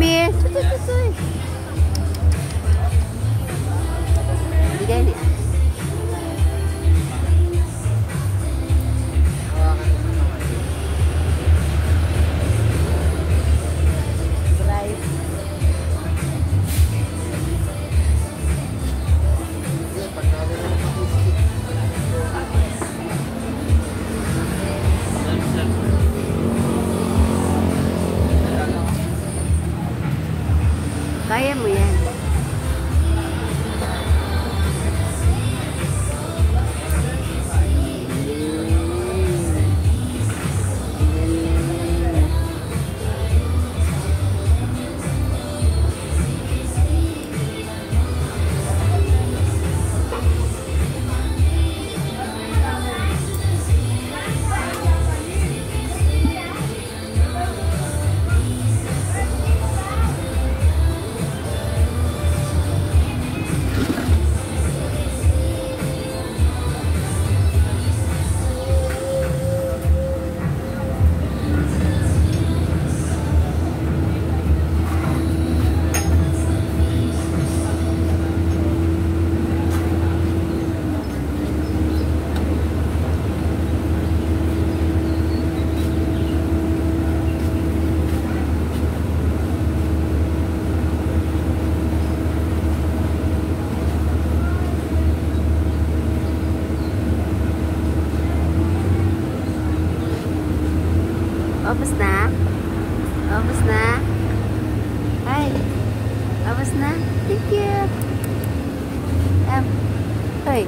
me. Lấy em! Tapos na? Tapos na? Hi. Tapos na? Thank you. Um, Hoy.